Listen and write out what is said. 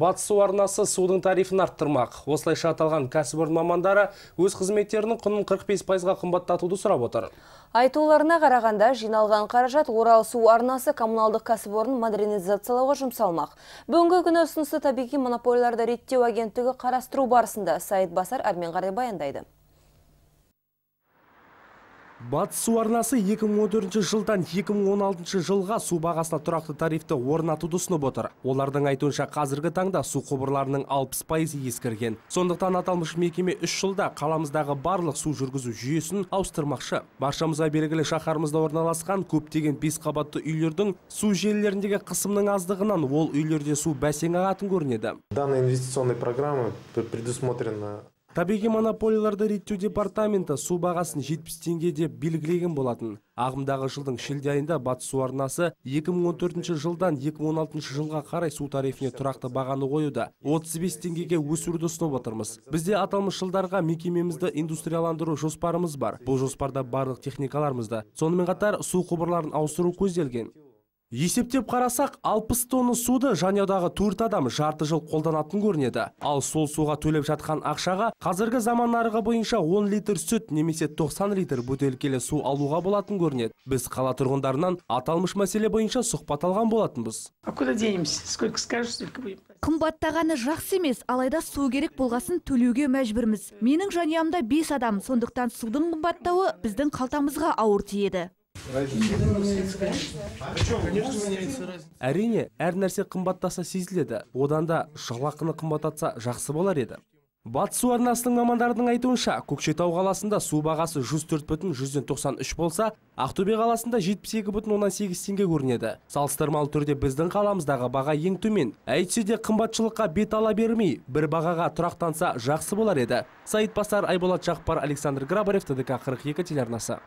Батыс су арнасы судың тарифін арттырмақ. Осылайша аталған кәсіпорын мамандары өз қызметтерінің құнын 45 пайызға қымбаттатуды сұрап отыр. Айтуларына қарағанда жиналған қаражат Орал су арнасы коммуналдық кәсіпорын модернизациялауға жұмсалмақ. Бүгінгі күні ұсынысы табиғи монополияларды реттеу агенттігі қарастыру барысында Саид Басар Әрменғарай баяндайды. Батыс су арнасы 2014 жылдан 2016 жылға су бағасына тұрақты тарифті орнатуды ұсынып отыр. Олардың айтуынша қазіргі таңда су құбырларының 60 пайызы ескірген. Сондықтан аталмыш мекеме 3 жылда қаламыздағы барлық су жүргізу жүйесін ауыстырмақшы. Баршамызға белгілі шаһарымызда орналасқан көптеген бес қабатты үйлердің су желілеріндегі қысымның аздығынан ол үйлерде су бәсең ағатын көрінеді. Данная инвестиционная программа предусмотрена Табиғи монополияларды реттеу департаменті су бағасын 70 теңге деп белгілеген болатын. Ағымдағы жылдың шілде айында Батыс су арнасы 2014 жылдан 2016 жылға қарай су тарифіне тұрақты бағаны қоюда 35 теңгеге өсіруді ұсынып отырмыз. Бізде аталмыш жылдарға мекемемізді индустрияландыру жоспарымыз бар. Бұл жоспарда барлық техникаларымызды, сонымен қатар су құбырларын ауыстыру көзделген. Есептеп қарасақ, 60 тонны суды жанұядағы төрт адам жарты жыл қолданатын көрінеді. Ал сол суға төлеп жатқан ақшаға қазіргі заман нарығы бойынша 10 литр сүт немесе 90 литр бөтелкелі су алуға болатын көрінеді. Біз қала тұрғындарынан аталмыш мәселе бойынша сұхбат алған болатынбыз. А куда денемся? Сколько скажешь, столько будем қымбаттағаны жақсы емес алайда су керек болғасын төлеуге мәжбүрміз менің жанұямда бес адам сондықтан судың қымбаттауы біздің қалтамызға ауыр тиеді әрине әр нәрсе қымбаттаса сезіледі. Одан да жалақыны қымбаттатса жақсы болар еді. Батыс су арнасының мамандарының айтуынша көкшетау қаласында су бағасы 104 бүтін жүзден 93 болса ақтөбе қаласында 72 бүтін оннан сегіз теңге көрінеді. Салыстырмалы түрде біздің қаламыздағы баға ең төмен. Әйтсе де қымбатшылыққа бет ала бермей бір бағаға тұрақтанса жақсы болар еді. Саид басар айболат жақпар александр грабарев тдк 42 телеарнасы.